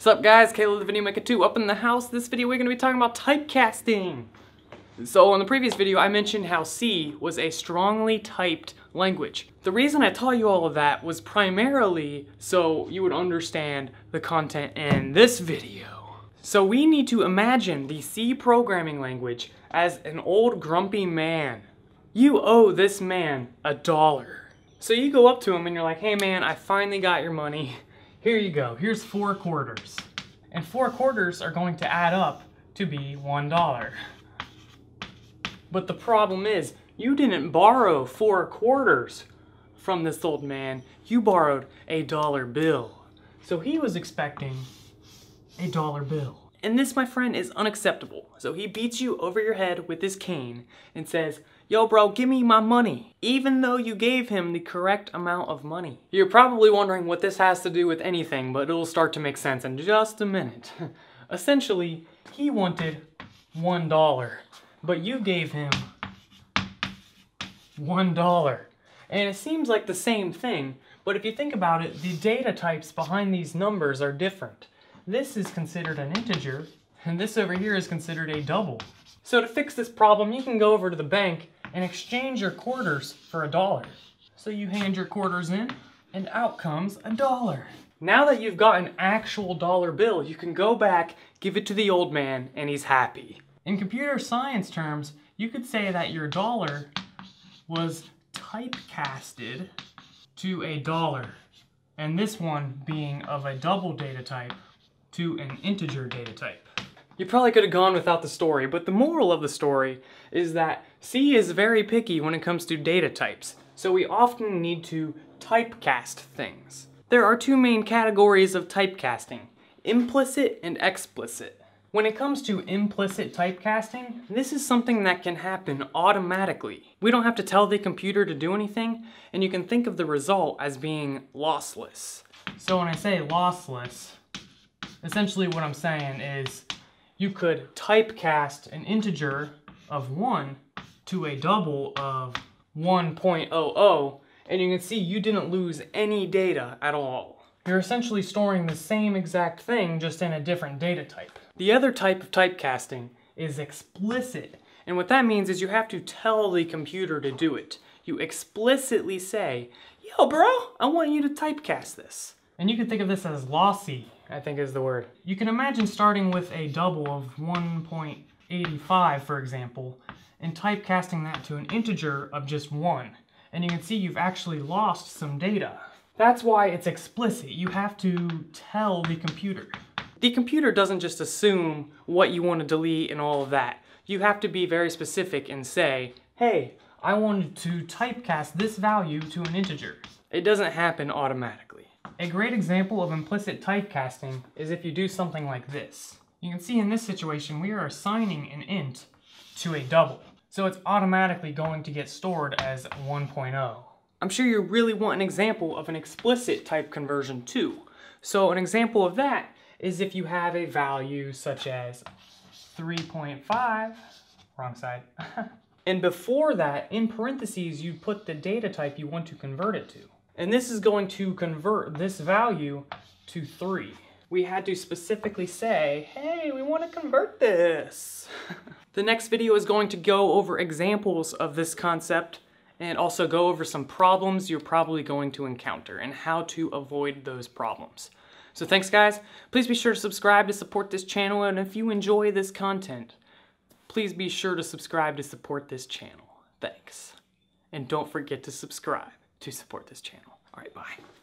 What's up guys, Caleb the Video Maker 2 up in the house. This video we're going to be talking about typecasting. So in the previous video I mentioned how C was a strongly typed language. The reason I taught you all of that was primarily so you would understand the content in this video. So we need to imagine the C programming language as an old grumpy man. You owe this man a dollar. So you go up to him and you're like, hey man, I finally got your money here you go, here's four quarters. And four quarters are going to add up to be one dollar. But the problem is, you didn't borrow four quarters from this old man, you borrowed a dollar bill. So he was expecting a dollar bill. And this, my friend, is unacceptable. So he beats you over your head with his cane and says, Yo, bro, give me my money, even though you gave him the correct amount of money. You're probably wondering what this has to do with anything, but it'll start to make sense in just a minute. Essentially, he wanted one dollar, but you gave him one dollar. And it seems like the same thing, but if you think about it, the data types behind these numbers are different. This is considered an integer, and this over here is considered a double. So to fix this problem, you can go over to the bank and exchange your quarters for a dollar. So you hand your quarters in and out comes a dollar. Now that you've got an actual dollar bill, you can go back, give it to the old man, and he's happy. In computer science terms, you could say that your dollar was typecasted to a dollar, and this one being of a double data type to an integer data type. You probably could have gone without the story, but the moral of the story is that C is very picky when it comes to data types, so we often need to typecast things. There are two main categories of typecasting, implicit and explicit. When it comes to implicit typecasting, this is something that can happen automatically. We don't have to tell the computer to do anything, and you can think of the result as being lossless. So when I say lossless, essentially what I'm saying is you could typecast an integer of 1 to a double of 1.00, and you can see you didn't lose any data at all. You're essentially storing the same exact thing, just in a different data type. The other type of typecasting is explicit, and what that means is you have to tell the computer to do it. You explicitly say, yo bro, I want you to typecast this. And you can think of this as lossy I think is the word. You can imagine starting with a double of 1.85, for example, and typecasting that to an integer of just 1. And you can see you've actually lost some data. That's why it's explicit. You have to tell the computer. The computer doesn't just assume what you want to delete and all of that. You have to be very specific and say, hey, I wanted to typecast this value to an integer. It doesn't happen automatically. A great example of implicit typecasting is if you do something like this. You can see in this situation we are assigning an int to a double, so it's automatically going to get stored as 1.0. I'm sure you really want an example of an explicit type conversion too. So an example of that is if you have a value such as 3.5, wrong side, and before that, in parentheses, you put the data type you want to convert it to. And this is going to convert this value to 3. We had to specifically say, hey, we want to convert this. the next video is going to go over examples of this concept and also go over some problems you're probably going to encounter and how to avoid those problems. So thanks guys. Please be sure to subscribe to support this channel and if you enjoy this content, please be sure to subscribe to support this channel. Thanks. And don't forget to subscribe to support this channel. All right, bye.